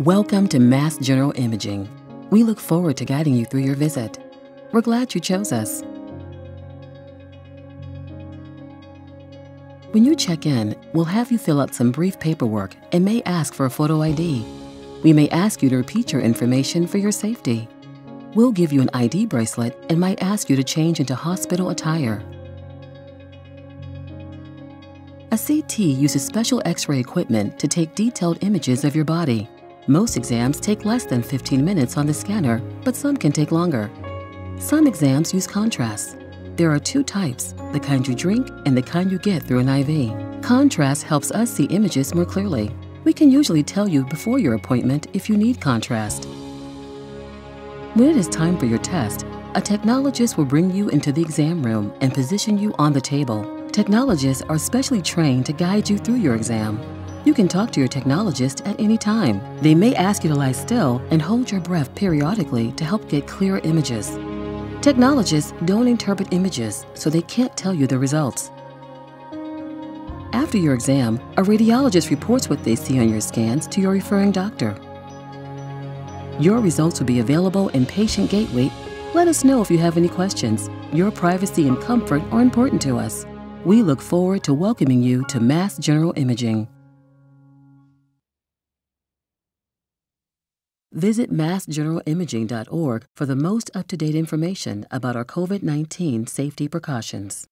Welcome to Mass General Imaging. We look forward to guiding you through your visit. We're glad you chose us. When you check in, we'll have you fill out some brief paperwork and may ask for a photo ID. We may ask you to repeat your information for your safety. We'll give you an ID bracelet and might ask you to change into hospital attire. A CT uses special X-ray equipment to take detailed images of your body. Most exams take less than 15 minutes on the scanner, but some can take longer. Some exams use contrast. There are two types, the kind you drink and the kind you get through an IV. Contrast helps us see images more clearly. We can usually tell you before your appointment if you need contrast. When it is time for your test, a technologist will bring you into the exam room and position you on the table. Technologists are specially trained to guide you through your exam. You can talk to your technologist at any time. They may ask you to lie still and hold your breath periodically to help get clearer images. Technologists don't interpret images, so they can't tell you the results. After your exam, a radiologist reports what they see on your scans to your referring doctor. Your results will be available in Patient Gateway. Let us know if you have any questions. Your privacy and comfort are important to us. We look forward to welcoming you to Mass General Imaging. Visit massgeneralimaging.org for the most up to date information about our COVID 19 safety precautions.